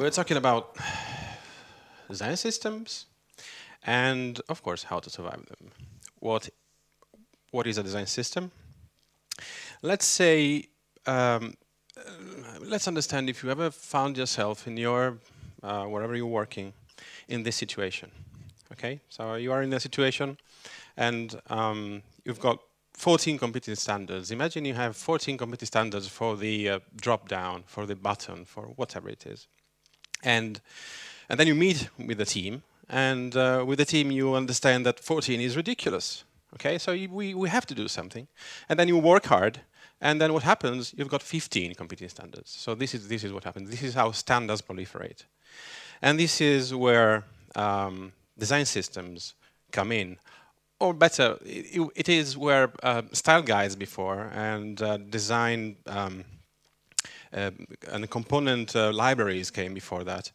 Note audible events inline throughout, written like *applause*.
we're talking about design systems and, of course, how to survive them. What, what is a design system? Let's say, um, let's understand if you ever found yourself in your, uh, wherever you're working, in this situation. Okay, so you are in a situation and um, you've got 14 competing standards. Imagine you have 14 competing standards for the uh, drop down, for the button, for whatever it is. And, and then you meet with the team, and uh, with the team you understand that 14 is ridiculous. Okay, so you, we, we have to do something. And then you work hard, and then what happens, you've got 15 competing standards. So this is, this is what happens. This is how standards proliferate. And this is where um, design systems come in or better, it, it is where uh, style guides before and uh, design um, and component uh, libraries came before that.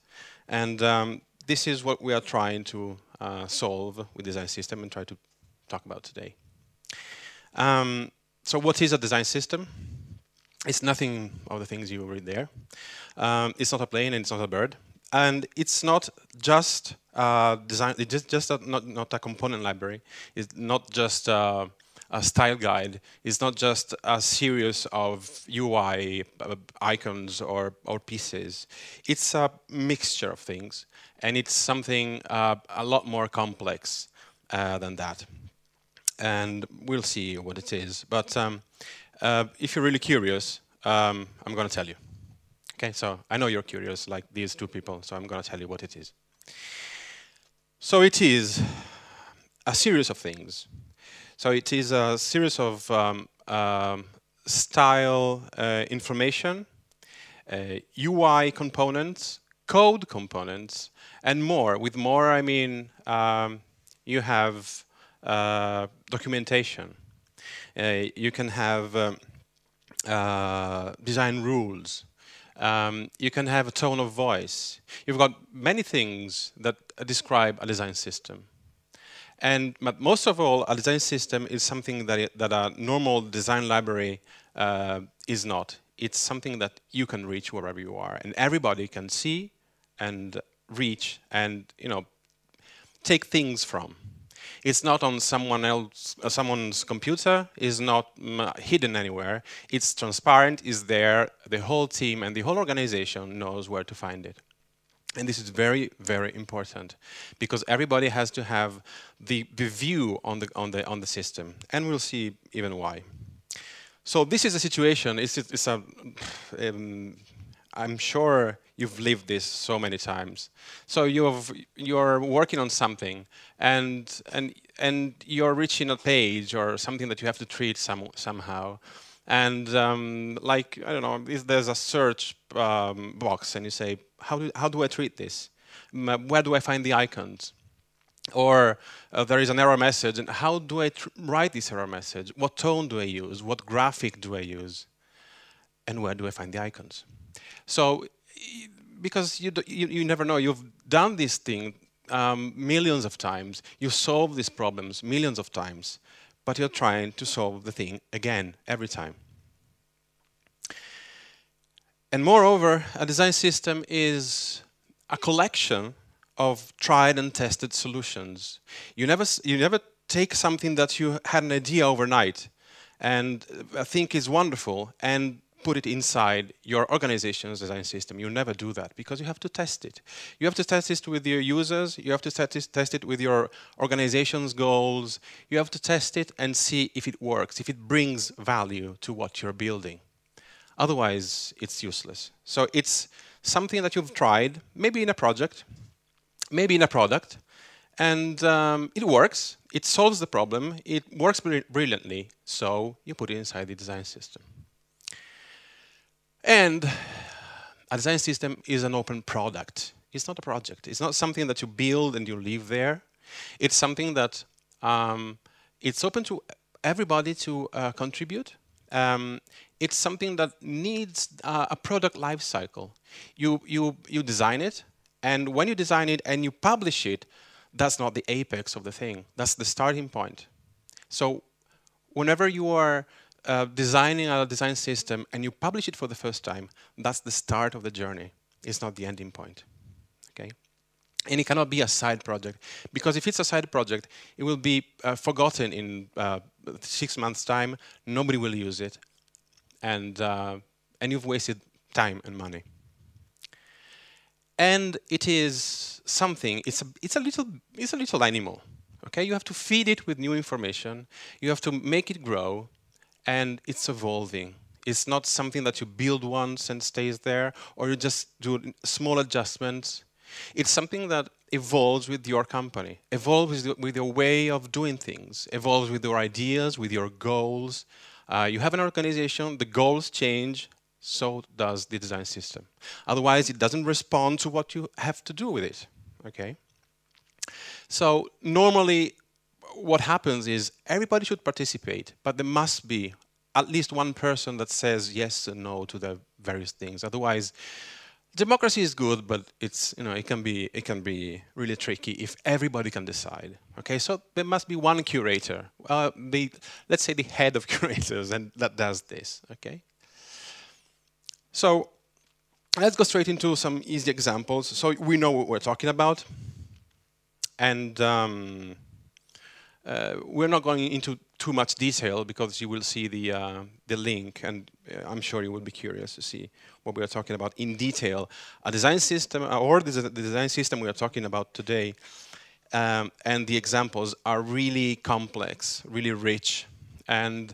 And um, this is what we are trying to uh, solve with design system and try to talk about today. Um, so what is a design system? It's nothing of the things you read there. Um, it's not a plane and it's not a bird. And it's not just uh, design, it's just, just a, not, not a component library. It's not just a, a style guide. is not just a series of UI uh, icons or, or pieces. It's a mixture of things. And it's something uh, a lot more complex uh, than that. And we'll see what it is. But um, uh, if you're really curious, um, I'm going to tell you. Okay, so I know you're curious, like these two people, so I'm going to tell you what it is. So it is a series of things. So it is a series of um, um, style uh, information, uh, UI components, code components, and more. With more, I mean um, you have uh, documentation. Uh, you can have um, uh, design rules. Um, you can have a tone of voice. You've got many things that describe a design system. And but most of all, a design system is something that, it, that a normal design library uh, is not. It's something that you can reach wherever you are, and everybody can see and reach and you know take things from. It's not on someone else, uh, someone's computer. It's not hidden anywhere. It's transparent. It's there. The whole team and the whole organization knows where to find it. And this is very, very important because everybody has to have the, the view on the, on, the, on the system. And we'll see even why. So this is a situation, it's, it's a, um, I'm sure you've lived this so many times. So you have, you're working on something, and and and you're reaching a page or something that you have to treat some somehow, and um, like I don't know, there's a search um, box, and you say, how do how do I treat this? Where do I find the icons? Or uh, there is an error message, and how do I write this error message? What tone do I use? What graphic do I use? And where do I find the icons? So because you, you, you, never know, you've done this thing um, millions of times, you solve these problems millions of times, but you're trying to solve the thing again every time. And moreover, a design system is a collection of tried and tested solutions. You never, you never take something that you had an idea overnight and uh, think is wonderful and put it inside your organization's design system. You never do that because you have to test it. You have to test it with your users. You have to test it with your organization's goals. You have to test it and see if it works, if it brings value to what you're building. Otherwise, it's useless. So it's something that you've tried, maybe in a project, maybe in a product, and um, it works. It solves the problem. It works brilliantly. So you put it inside the design system. And a design system is an open product. It's not a project. It's not something that you build and you leave there. It's something that um, it's open to everybody to uh, contribute. Um, it's something that needs uh, a product life cycle. You, you, you design it, and when you design it and you publish it, that's not the apex of the thing. That's the starting point. So whenever you are uh, designing a design system and you publish it for the first time, that's the start of the journey. It's not the ending point. Okay? And it cannot be a side project because if it's a side project, it will be uh, forgotten in uh, six months' time. Nobody will use it, and uh, and you've wasted time and money. And it is something. It's a it's a little it's a little animal. Okay, you have to feed it with new information. You have to make it grow, and it's evolving. It's not something that you build once and stays there, or you just do small adjustments. It's something that evolves with your company, evolves with your way of doing things, evolves with your ideas, with your goals. Uh, you have an organization, the goals change, so does the design system. Otherwise, it doesn't respond to what you have to do with it. Okay. So normally, what happens is everybody should participate, but there must be at least one person that says yes and no to the various things. Otherwise, democracy is good, but it's you know it can be it can be really tricky if everybody can decide. Okay, so there must be one curator, uh, the let's say the head of *laughs* curators, and that does this. Okay. So let's go straight into some easy examples. So we know what we're talking about, and um, uh, we're not going into too much detail because you will see the uh, the link, and uh, I'm sure you will be curious to see what we are talking about in detail. A design system, uh, or the design system we are talking about today, um, and the examples are really complex, really rich, and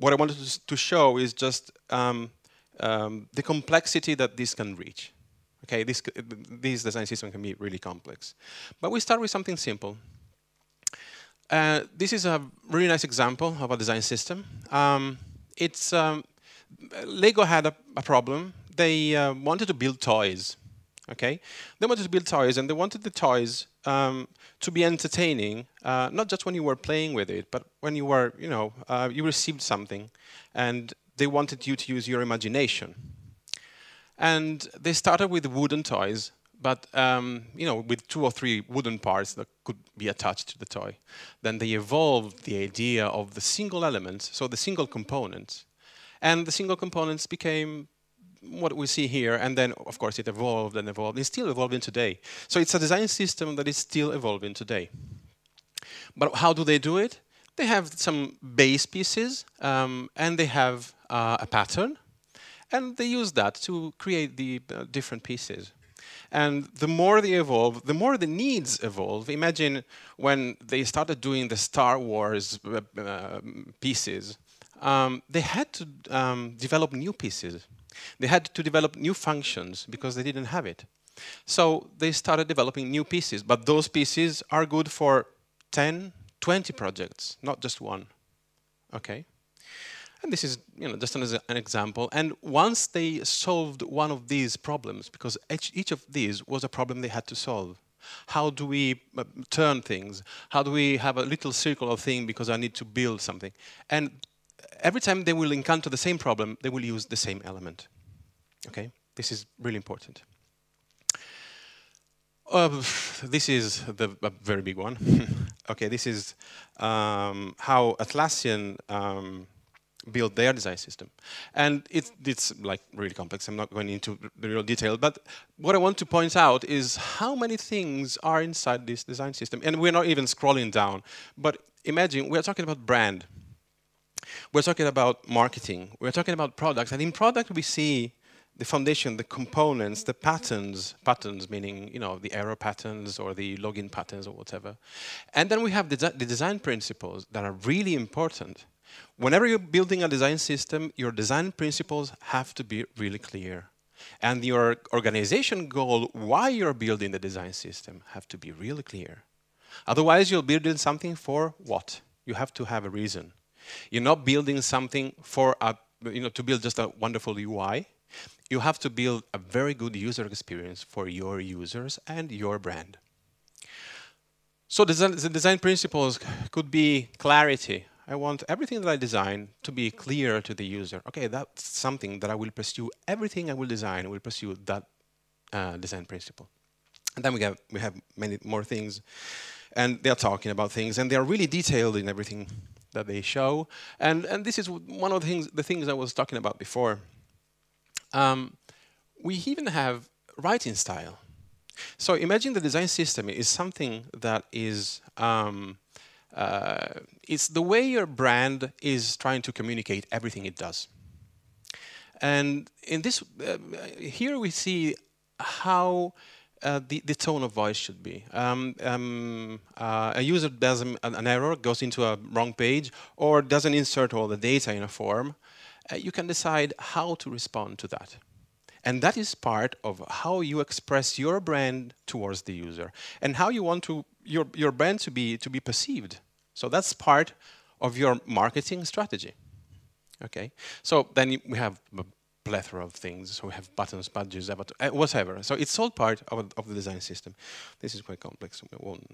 what I wanted to show is just um, um, the complexity that this can reach. Okay, this, this design system can be really complex. But we start with something simple. Uh, this is a really nice example of a design system. Um, it's um, Lego had a, a problem. They uh, wanted to build toys. Okay, they wanted to build toys, and they wanted the toys um, to be entertaining, uh, not just when you were playing with it, but when you were, you know, uh, you received something, and they wanted you to use your imagination. And they started with wooden toys, but um, you know, with two or three wooden parts that could be attached to the toy. Then they evolved the idea of the single elements, so the single components. And the single components became what we see here, and then, of course, it evolved and evolved. It's still evolving today. So it's a design system that is still evolving today. But how do they do it? They have some base pieces, um, and they have uh, a pattern, and they use that to create the uh, different pieces. And the more they evolve, the more the needs evolve. Imagine when they started doing the Star Wars uh, uh, pieces, um, they had to um, develop new pieces. They had to develop new functions because they didn't have it. So they started developing new pieces, but those pieces are good for 10, 20 projects, not just one. Okay? And this is you know, just an, an, example. And once they solved one of these problems, because each, each of these was a problem they had to solve, how do we uh, turn things? How do we have a little circular thing because I need to build something? And every time they will encounter the same problem, they will use the same element. Okay, this is really important. Uh, this is the very big one. *laughs* okay, this is um, how Atlassian um, build their design system. And it, it's like really complex. I'm not going into the real detail, but what I want to point out is how many things are inside this design system. And we're not even scrolling down, but imagine we're talking about brand. We're talking about marketing. We're talking about products. And in product, we see the foundation, the components, the patterns, patterns meaning you know the arrow patterns or the login patterns or whatever. And then we have the, the design principles that are really important. Whenever you're building a design system, your design principles have to be really clear. And your organization goal, why you're building the design system, have to be really clear. Otherwise, you're building something for what? You have to have a reason. You're not building something for a, you know, to build just a wonderful UI. You have to build a very good user experience for your users and your brand. So the design principles could be clarity, I want everything that I design to be clear to the user. Okay, that's something that I will pursue. Everything I will design will pursue that uh, design principle. And then we have we have many more things, and they are talking about things, and they are really detailed in everything that they show. And and this is one of the things the things I was talking about before. Um, we even have writing style. So imagine the design system is something that is um, uh, it's the way your brand is trying to communicate everything it does. And in this, uh, here we see how uh, the, the tone of voice should be. Um, um, uh, a user does an, an, error, goes into a wrong page, or doesn't insert all the data in a form. Uh, you can decide how to respond to that. And that is part of how you express your brand towards the user and how you want to your, your brand to be, to be perceived. So that's part of your marketing strategy. Okay, so then we have a plethora of things. So we have buttons, badges, uh, whatever. So it's all part of, of the design system. This is quite complex. We won't.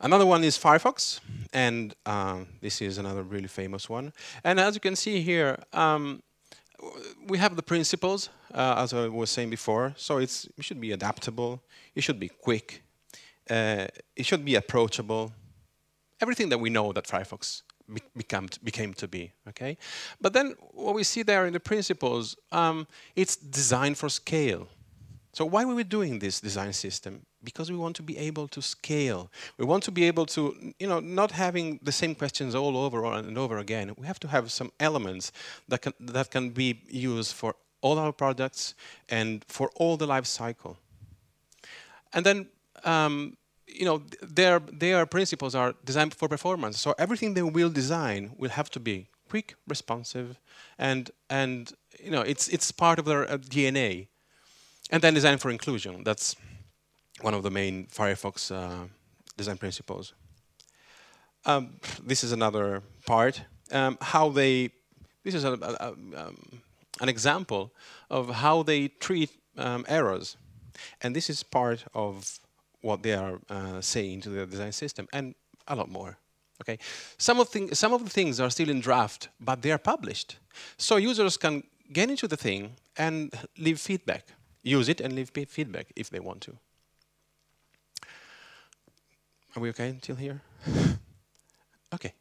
Another one is Firefox, and um, this is another really famous one. And as you can see here, um, we have the principles, uh, as I was saying before. So it should be adaptable, it should be quick, uh, it should be approachable, everything that we know that Firefox be became, became to be, okay? But then what we see there in the principles, um, it's designed for scale. So why were we doing this design system? Because we want to be able to scale. We want to be able to, you know, not having the same questions all over and over again. We have to have some elements that can, that can be used for all our products and for all the life cycle. And then um, you know, their, their principles are designed for performance. So everything they will design will have to be quick, responsive, and, and you know, it's, it's part of their uh, DNA. And then design for inclusion. That's one of the main Firefox uh, design principles. Um, this is another part. Um, how they, this is a, a, um, an example of how they treat um, errors. And this is part of what they are uh, saying to the design system, and a lot more. Okay, some of thing, some of the things are still in draft, but they are published, so users can get into the thing and leave feedback, use it and leave feedback if they want to. Are we okay until here? *laughs* okay.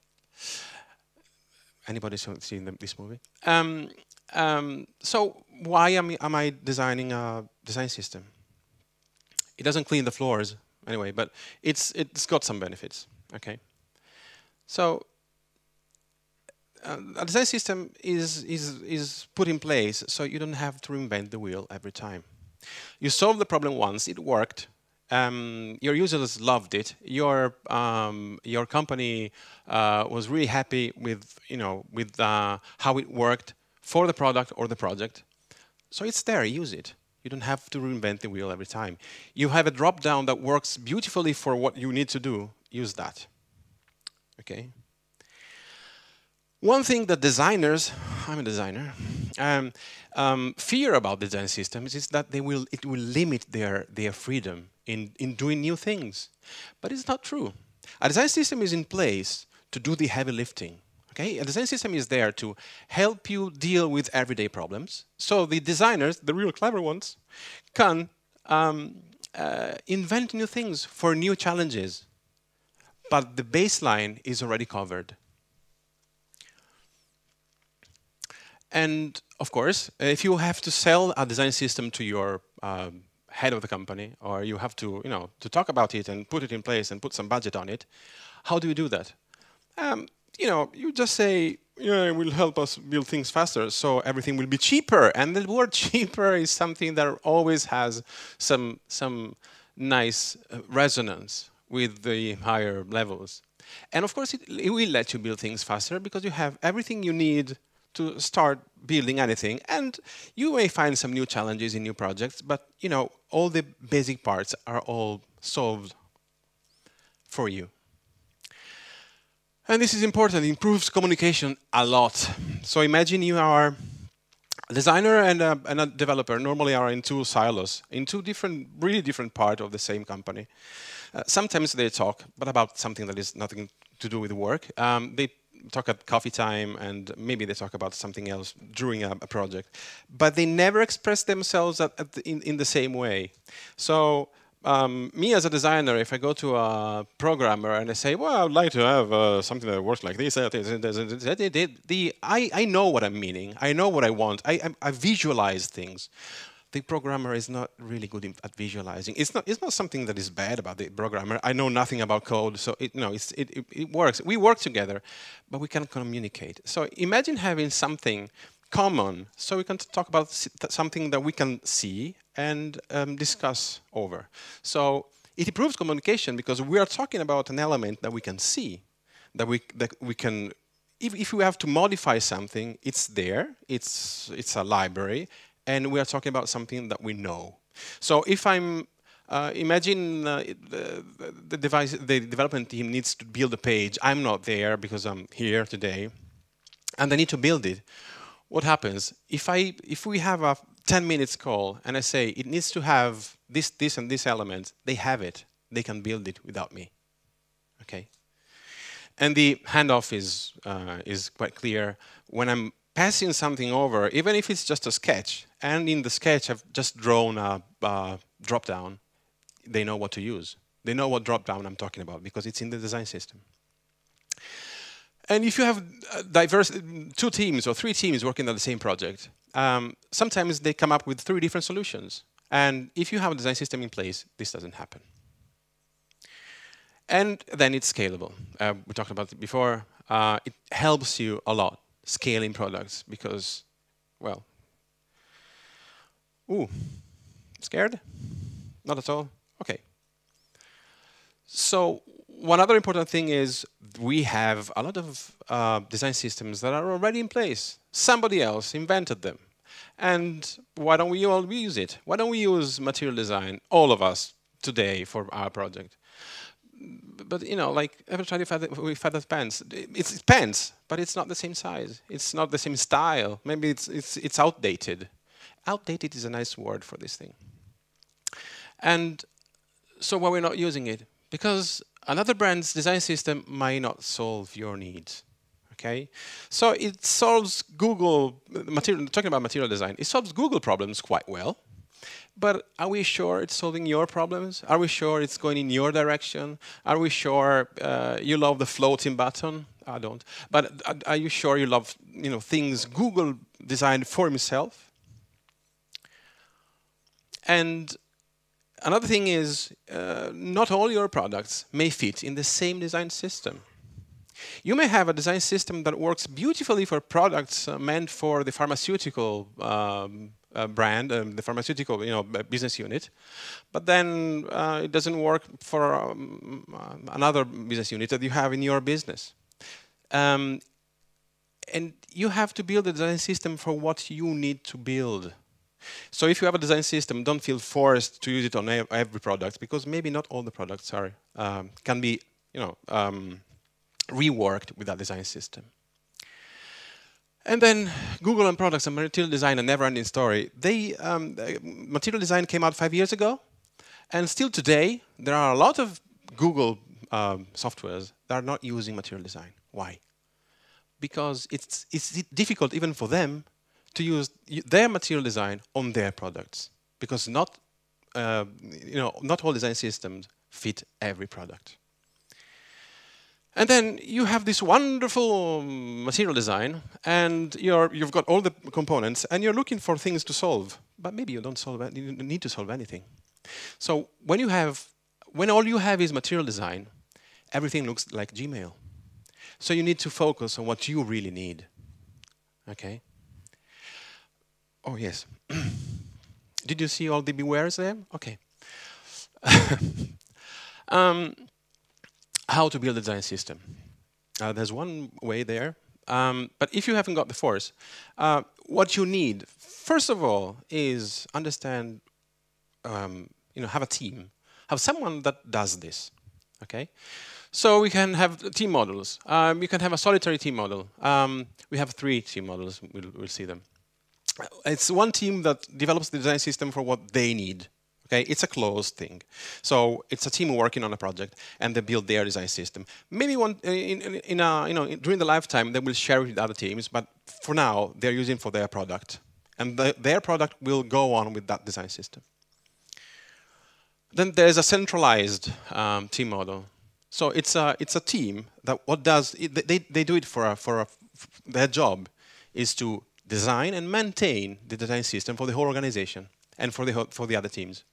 Anybody seen this movie? Um, um, so why am, am I designing a design system? It doesn't clean the floors anyway, but it's it's got some benefits. Okay, so uh, a design system is is is put in place so you don't have to reinvent the wheel every time. You solve the problem once, it worked. Um, your users loved it. Your um, your company uh, was really happy with you know with uh, how it worked for the product or the project. So it's there. Use it. You don't have to reinvent the wheel every time. You have a drop-down that works beautifully for what you need to do. Use that. Okay. One thing that designers, I'm a designer, um, um, fear about design systems is that they will, it will limit their, their freedom in, in doing new things. But it's not true. A design system is in place to do the heavy lifting. Okay, a design system is there to help you deal with everyday problems. So the designers, the real clever ones, can um, uh, invent new things for new challenges. But the baseline is already covered. And of course, if you have to sell a design system to your um, head of the company, or you have to, you know, to talk about it and put it in place and put some budget on it, how do you do that? Um, you know, you just say, yeah, it will help us build things faster, so everything will be cheaper. And the word *laughs* cheaper is something that always has some, some nice uh, resonance with the higher levels. And of course, it, it will let you build things faster because you have everything you need to start building anything. And you may find some new challenges in new projects, but you know, all the basic parts are all solved for you. And this is important, it improves communication a lot. So imagine you are a designer and a, and a developer normally are in two silos, in two different, really different parts of the same company. Uh, sometimes they talk, but about something that is nothing to do with work. Um, they talk at coffee time and maybe they talk about something else during a, a project. But they never express themselves at, at the, in, in the same way. So um, me as a designer, if I go to a programmer and I say, well, I'd like to have uh, something that works like this, the, I, I know what I'm meaning. I know what I want. I, I, I visualize things. the programmer is not really good at visualizing. It's not, it's not something that is bad about the programmer. I know nothing about code, so it, no, it, it, it works. We work together, but we can't communicate. So imagine having something common, so we can talk about something that we can see and um, discuss over. So it improves communication because we are talking about an element that we can see, that we, that we can if, if we have to modify something, it's there, it's, it's a library, and we are talking about something that we know. So if I'm, uh, imagine uh, the, the, device, the development team needs to build a page. I'm not there because I'm here today, and I need to build it. What happens if I, if we have a 10 minutes call and I say it needs to have this, this, and this element? They have it. They can build it without me. Okay. And the handoff is, uh, is quite clear. When I'm passing something over, even if it's just a sketch, and in the sketch I've just drawn a uh, drop-down, they know what to use. They know what drop-down I'm talking about because it's in the design system. And if you have uh, diverse, two teams or three teams working on the same project, um, sometimes they come up with three different solutions. And if you have a design system in place, this doesn't happen. And then it's scalable. Uh, we talked about it before. Uh, it helps you a lot scaling products because, well, ooh, scared? Not at all? Okay. So one other important thing is we have a lot of uh, design systems that are already in place. Somebody else invented them. And why don't we all use it? Why don't we use material design, all of us, today for our project? but you know, like ever tried with feather pants? It's, it's pants, but it's not the same size. It's not the same style. Maybe it's it's it's outdated. Outdated is a nice word for this thing. And so why we're not using it? Because another brand's design system might not solve your needs. Okay, so it solves Google material. Talking about material design, it solves Google problems quite well but are we sure it's solving your problems? Are we sure it's going in your direction? Are we sure uh, you love the floating button? I don't. But are you sure you love you know things Google designed for himself? And another thing is, uh, not all your products may fit in the same design system. You may have a design system that works beautifully for products uh, meant for the pharmaceutical um, uh, brand, um, the pharmaceutical you know, business unit, but then uh, it doesn't work for um, uh, another business unit that you have in your business. Um, and you have to build a design system for what you need to build. So if you have a design system, don't feel forced to use it on every product because maybe not all the products are um, can be you know um, reworked with that design system. And then Google and products and material design, a never-ending story. They, um, material design came out five years ago, and still today, there are a lot of Google um, softwares that are not using material design. Why? Because it's, it's difficult even for them to use their material design on their products, because not, uh, you know, not all design systems fit every product. And then you have this wonderful material design, and you have got all the components, and you're looking for things to solve. But maybe you don't solve. You need to solve anything. So when you have, when all you have is material design, everything looks like Gmail. So you need to focus on what you really need. Okay. Oh yes. *clears throat* Did you see all the bewares there? Okay. *laughs* um, how to build a design system. Uh, there's one way there, um, but if you haven't got the force, uh, what you need, first of all, is understand, um, you know, have a team, have someone that does this, okay? So we can have team models. Um, you can have a solitary team model. Um, we have three team models, we'll, we'll see them. It's one team that develops the design system for what they need, Okay, it's a closed thing. So it's a team working on a project, and they build their design system. Maybe one in, in, in a, you know during the lifetime they will share it with other teams, but for now they're using for their product, and the, their product will go on with that design system. Then there's a centralized um, team model. So it's a it's a team that what does it, they they do it for a, for a, their job is to design and maintain the design system for the whole organization. and for the, for the other teams.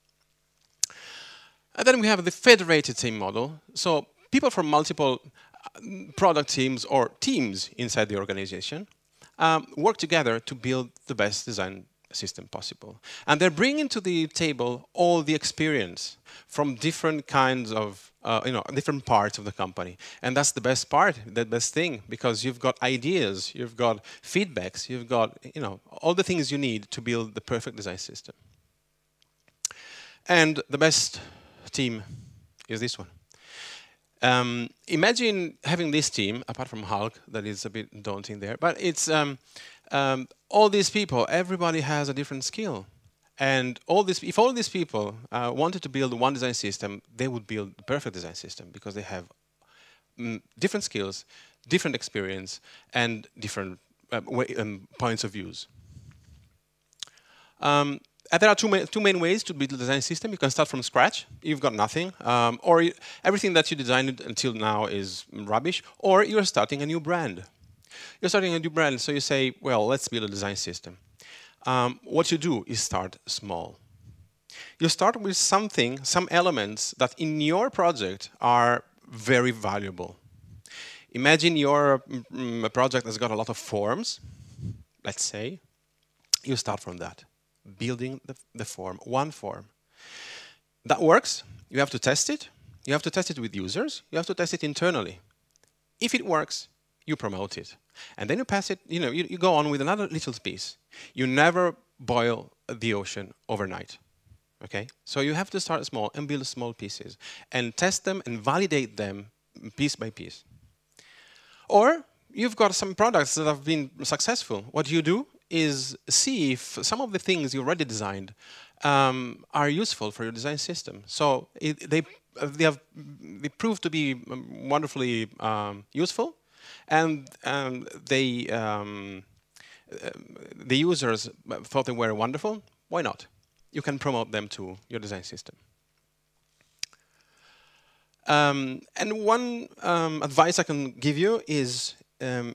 And then we have the federated team model. So people from multiple uh, product teams or teams inside the organization um, work together to build the best design system possible. And they're bringing to the table all the experience from different kinds of, uh, you know, different parts of the company. And that's the best part, the best thing, because you've got ideas, you've got feedbacks, you've got, you know, all the things you need to build the perfect design system. And the best team is this one. Um, imagine having this team, apart from Hulk, that is a bit daunting there, but it's um, um, all these people, everybody has a different skill. And all this, if all these people uh, wanted to build one design system, they would build the perfect design system because they have mm, different skills, different experience, and different uh, way, um, points of views. Um, and there are two, ma two main ways to build a design system. You can start from scratch. You've got nothing. Um, or everything that you designed until now is rubbish. Or you're starting a new brand. You're starting a new brand, so you say, well, let's build a design system. Um, what you do is start small. You start with something, some elements that in your project are very valuable. Imagine your mm, project has got a lot of forms, let's say. You start from that building the, the form, one form. That works. You have to test it. You have to test it with users. You have to test it internally. If it works, you promote it. And then you pass it, you know, you, you go on with another little piece. You never boil the ocean overnight. Okay? So you have to start small and build small pieces and test them and validate them piece by piece. Or you've got some products that have been successful. What you do is see if some of the things you already designed um, are useful for your design system. So it, they they have they prove to be um, wonderfully um, useful, and um, they um, uh, the users thought they were wonderful. Why not? You can promote them to your design system. Um, and one advice I can give you is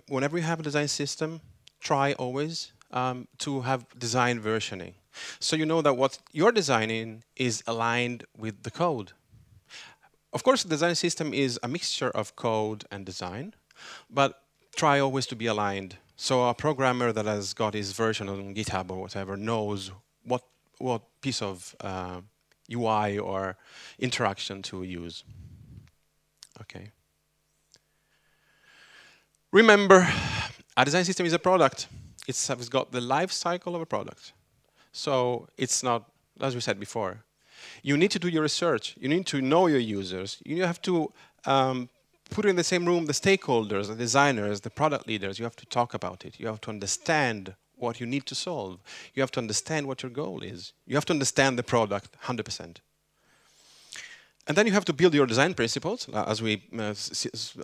whenever you have a design system, try always um, to have design versioning. So you know that what you're designing is aligned with the code. Of course, the design system is a mixture of code and design, but try always to be aligned. So a programmer that has got his version on GitHub or whatever knows what, what piece of uh, UI or interaction to use. Okay. Remember, a design system is a product it's, it's got the life cycle of a product. So it's not, as we said before, you need to do your research. You need to know your users. You have to um, put in the same room the stakeholders, the designers, the product leaders. You have to talk about it. You have to understand what you need to solve. You have to understand what your goal is. You have to understand the product 100%. And then you have to build your design principles, uh, as we, uh,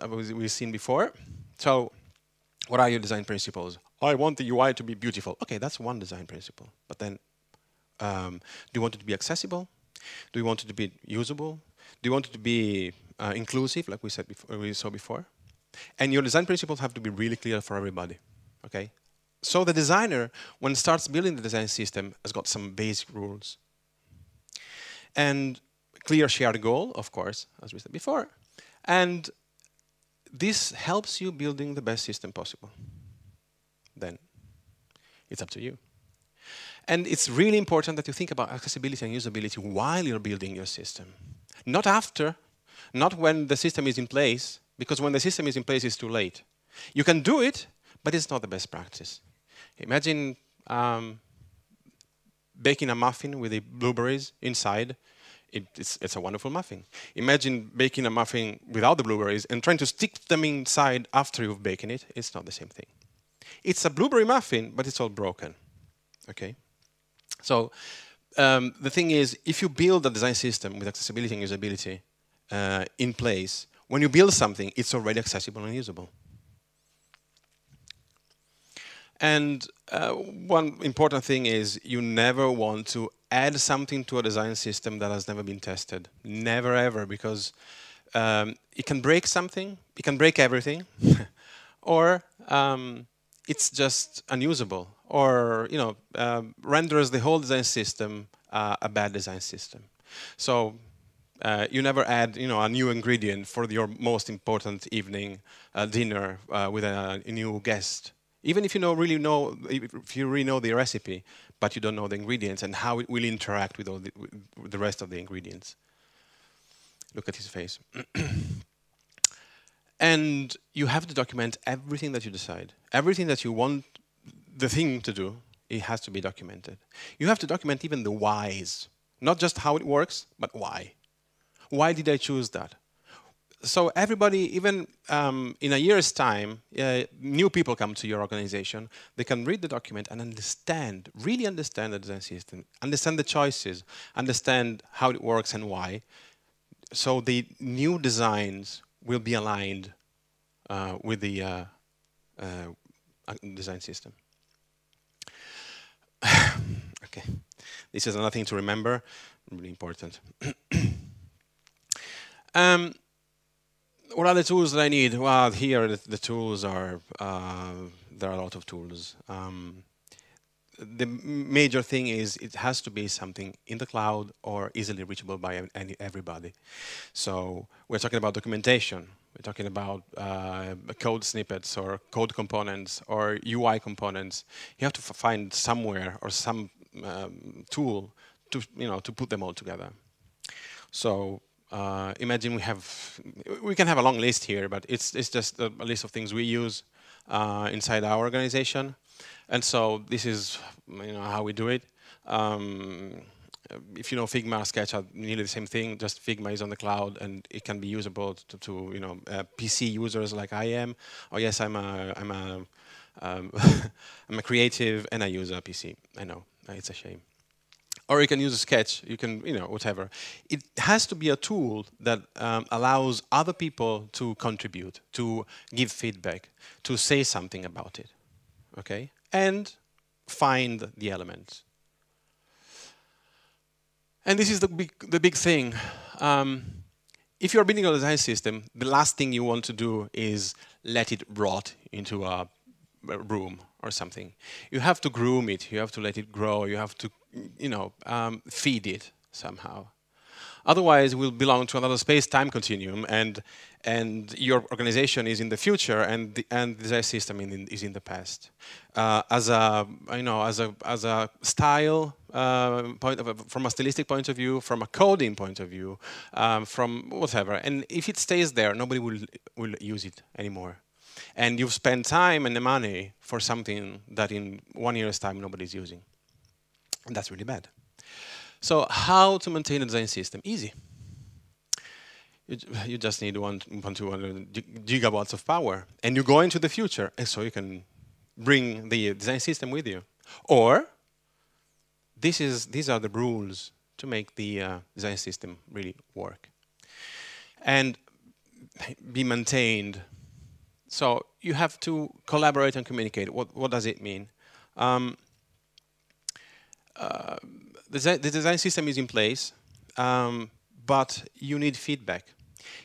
we've seen before. So what are your design principles? I want the UI to be beautiful. Okay, that's one design principle. But then, um, do you want it to be accessible? Do you want it to be usable? Do you want it to be uh, inclusive, like we said before, we saw before? And your design principles have to be really clear for everybody. Okay. So the designer, when starts building the design system, has got some basic rules. And clear shared goal, of course, as we said before. And this helps you building the best system possible then it's up to you. And it's really important that you think about accessibility and usability while you're building your system. Not after, not when the system is in place, because when the system is in place, it's too late. You can do it, but it's not the best practice. Imagine um, baking a muffin with the blueberries inside. It, it's, it's, a wonderful muffin. Imagine baking a muffin without the blueberries and trying to stick them inside after you've baken it. It's not the same thing. It's a blueberry muffin, but it's all broken. Okay? So um, the thing is, if you build a design system with accessibility and usability uh, in place, when you build something, it's already accessible and usable. And uh, one important thing is you never want to add something to a design system that has never been tested. Never ever, because um, it can break something, it can break everything, *laughs* or um, it's just unusable or you know um, renders the whole design system uh, a bad design system. So uh, you never add you know a new ingredient for your most important evening uh, dinner uh, with a, a, new guest. Even if you know really know if you really know the recipe, but you don't know the ingredients and how it will interact with all the, with the rest of the ingredients. Look at his face. *clears throat* and you have to document everything that you decide, everything that you want the thing to do. It has to be documented. You have to document even the whys, not just how it works, but why. Why did I choose that? So everybody, even um, in a year's time, uh, new people come to your organization. They can read the document and understand, really understand the design system, understand the choices, understand how it works and why. So the new designs will be aligned uh, with the uh, uh design system. *sighs* okay, this is another thing to remember, really important. *clears throat* Um, what are the tools that I need? Well, here the, the tools are, uh, there are a lot of tools. Um, the major thing is it has to be something in the cloud or easily reachable by any, everybody. So we're talking about documentation. We're talking about uh, code snippets or code components or UI components. You have to find somewhere or some um, tool to you know to put them all together. So uh, imagine we have, we can have a long list here, but it's, it's just a, list of things we use uh, inside our organization. And so this is you know, how we do it. Um, if you know Figma, Sketch are nearly the same thing. Just Figma is on the cloud and it can be usable to, to you know uh, PC users like I am. Oh yes, I'm a I'm a um, *laughs* I'm a creative and I use a PC. I know it's a shame or you can use a sketch, you can, you know, whatever. It has to be a tool that um, allows other people to contribute, to give feedback, to say something about it, okay? And find the elements. And this is the big, the big thing. Um, if you're building a design system, the last thing you want to do is let it rot into a room or something. You have to groom it. You have to let it grow. You have to, you know, um, feed it somehow. Otherwise, it will belong to another space-time continuum, and and your organization is in the future, and the and the system in, in, is in the past. Uh, as a you know, as a as a style uh, point of, from a stylistic point of view, from a coding point of view, um, from whatever, and if it stays there, nobody will will use it anymore and you've spent time and the money for something that in one year's time nobody's using. And that's really bad. So how to maintain a design system? Easy. You, you just need one, one, two hundred gigawatts of power, and you go into the future, and so you can bring the design system with you. Or this is, these are the rules to make the uh, design system really work. And be maintained so you have to collaborate and communicate. What, what does it mean? Um, uh, the, the, design system is in place, um, but you need feedback.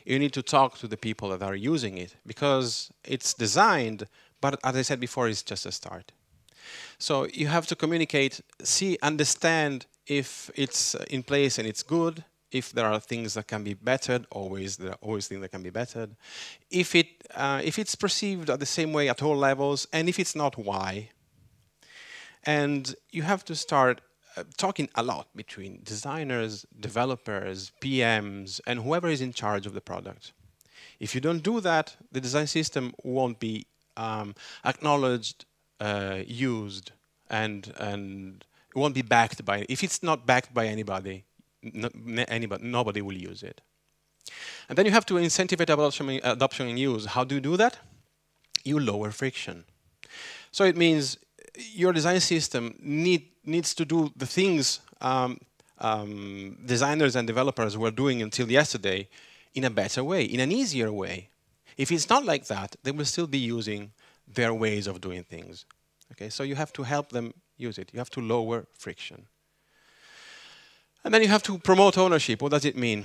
You need to talk to the people that are using it because it's designed, but as I said before, it's just a start. So you have to communicate, see, understand if it's in place and it's good, if there are things that can be bettered, always there are always things that can be bettered. If it uh, if it's perceived the same way at all levels, and if it's not, why? And you have to start uh, talking a lot between designers, developers, PMs, and whoever is in charge of the product. If you don't do that, the design system won't be um, acknowledged, uh, used, and and won't be backed by. If it's not backed by anybody, anybody, nobody will use it. And then you have to incentivize adoption, adoption and use. How do you do that? You lower friction. So it means your design system need, needs to do the things um, um, designers and developers were doing until yesterday in a better way, in an easier way. If it's not like that, they will still be using their ways of doing things. Okay, so you have to help them use it. You have to lower friction. And then you have to promote ownership. What does it mean?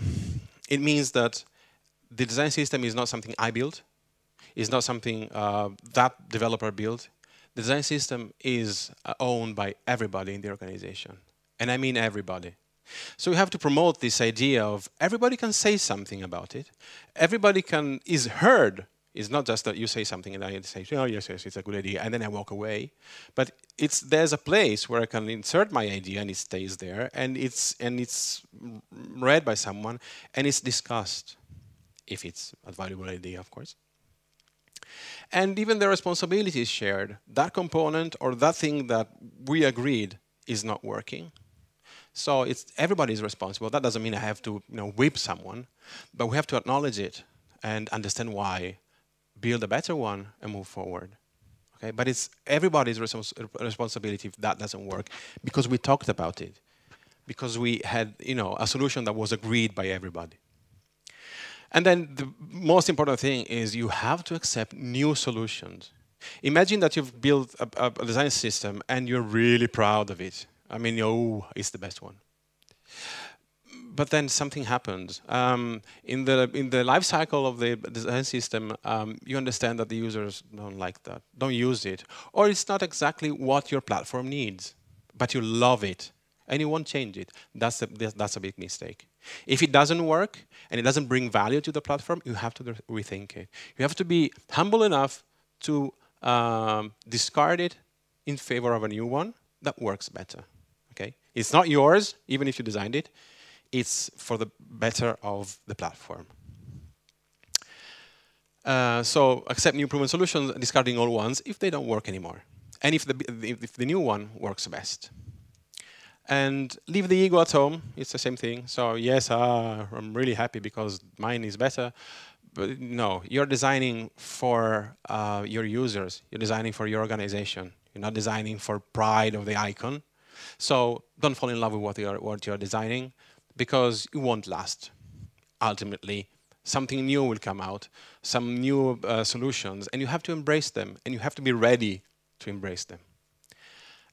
It means that the design system is not something I built. It's not something uh, that developer built. the design system is uh, owned by everybody in the organization. And I mean everybody. So we have to promote this idea of everybody can say something about it. Everybody can is heard. It's not just that you say something and I say, oh yes, yes, it's a good idea, and then I walk away. But it's there's a place where I can insert my idea and it stays there, and it's and it's read by someone and it's discussed, if it's a valuable idea, of course. And even the responsibility is shared. That component or that thing that we agreed is not working so it's everybody is responsible. That doesn't mean I have to you know, whip someone, but we have to acknowledge it and understand why, build a better one, and move forward. Okay, but it's everybody's respons responsibility if that doesn't work, because we talked about it, because we had you know a solution that was agreed by everybody. And then the most important thing is you have to accept new solutions. Imagine that you've built a, a design system and you're really proud of it I mean, oh, it's the best one. But then something happens. Um, in the in the life cycle of the design system, um, you understand that the users don't like that, don't use it, or it's not exactly what your platform needs, but you love it and you won't change it. That's a, that's a big mistake. If it doesn't work and it doesn't bring value to the platform, you have to rethink it. You have to be humble enough to um, discard it in favor of a new one that works better. Okay, it's not yours, even if you designed it. It's for the better of the platform. Uh, so accept new proven solutions, discarding old ones if they don't work anymore. And if the, if the new one works best. And leave the ego at home. It's the same thing. So yes, uh, I'm really happy because mine is better. But no, you're designing for uh, your users. You're designing for your organization. You're not designing for pride of the icon. So don't fall in love with what you're, what you're designing because it won't last. Ultimately, something new will come out, some new uh, solutions, and you have to embrace them, and you have to be ready to embrace them.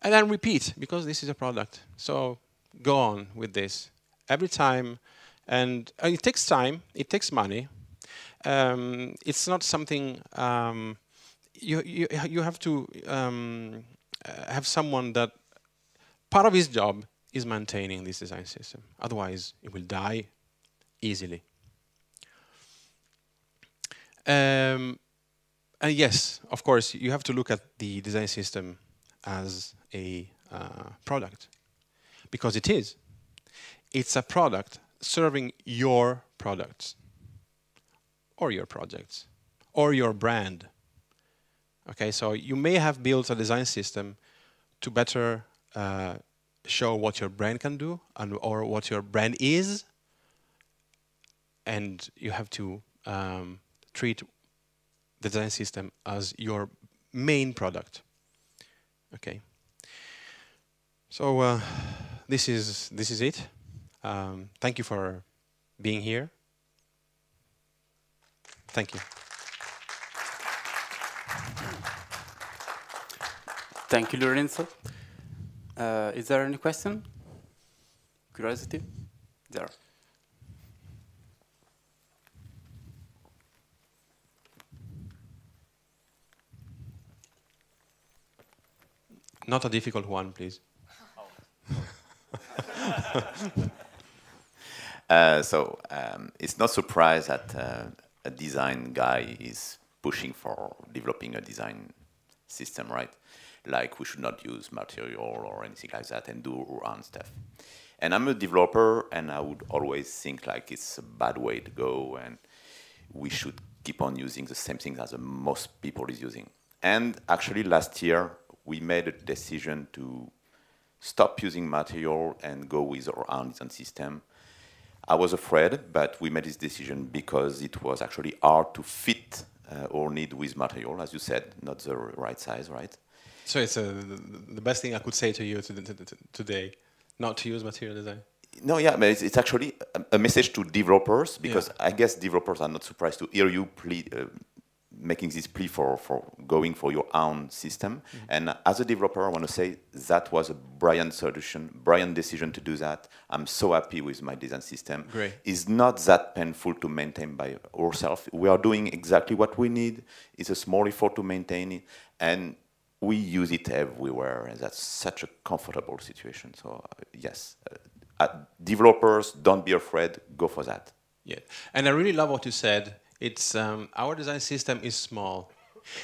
And then repeat, because this is a product. So go on with this every time. And it takes time, it takes money. Um, it's not something um, you, you, you have to um, uh, have someone that part of his job is maintaining this design system. Otherwise, it will die easily. Um, and yes, of course, you have to look at the design system as a uh, product, because it is. It's a product serving your products, or your projects, or your brand. Okay, so you may have built a design system to better uh, show what your brand can do and or what your brand is. And you have to um, treat the design system as your main product. Okay. So uh, this is this is it. Um, thank you for being here. Thank you. Thank you Lorenzo uh, is there any question? Curiosity? There. Not a difficult one, please. *laughs* uh, so um, it's not surprise that uh, a design guy is pushing for developing a design system, right? Like we should not use material or anything like that and do our own stuff. And I'm a developer and I would always think like it's a bad way to go and we should keep on using the same things as most people is using. And actually last year we made a decision to stop using material and go with our own design system. I was afraid, but we made this decision because it was actually hard to fit uh, our need with material, as you said, not the right size, right? So it's a, the best thing I could say to you to, to, to, today, not to use material design. No, yeah, but it's, it's actually a, message to developers because yeah. I guess developers are not surprised to hear you plea, uh, making this plea for, for going for your own system. Mm -hmm. And as a developer, I want to say that was a brilliant solution, brilliant decision to do that. I'm so happy with my design system. Great. It's not that painful to maintain by ourselves. We are doing exactly what we need. It's a small effort to maintain it. And we use it everywhere, and that's such a comfortable situation. So uh, yes, uh, uh, developers, don't be afraid. Go for that. Yeah, and I really love what you said. It's um, our design system is small.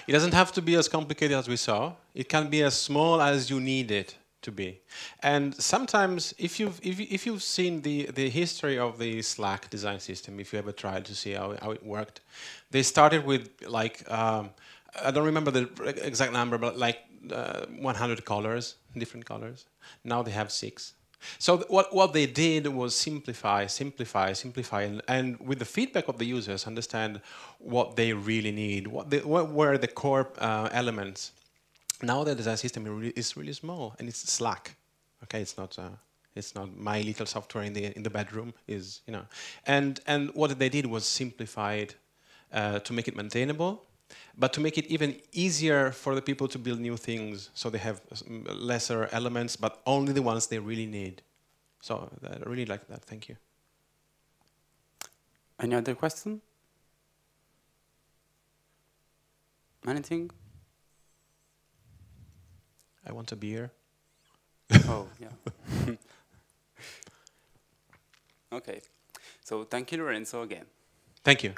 It doesn't have to be as complicated as we saw. It can be as small as you need it to be. And sometimes, if you've if, if you've seen the the history of the Slack design system, if you ever tried to see how how it worked, they started with like um, I don't remember the exact number, but like uh, 100 colors, different colors. Now they have six. So what, what they did was simplify, simplify, simplify, and, and, with the feedback of the users, understand what they really need, what, they, what were the core uh, elements. Now the design system is really small, and it's Slack. Okay, it's not. Uh, it's not my little software in the in the bedroom. Is you know, and and what they did was simplify it uh, to make it maintainable, but to make it even easier for the people to build new things so they have lesser elements, but only the ones they really need. So I really like that. Thank you. Any other question? Anything? I want a beer. oh, yeah. *laughs* okay. So thank you, Lorenzo, again. Thank you.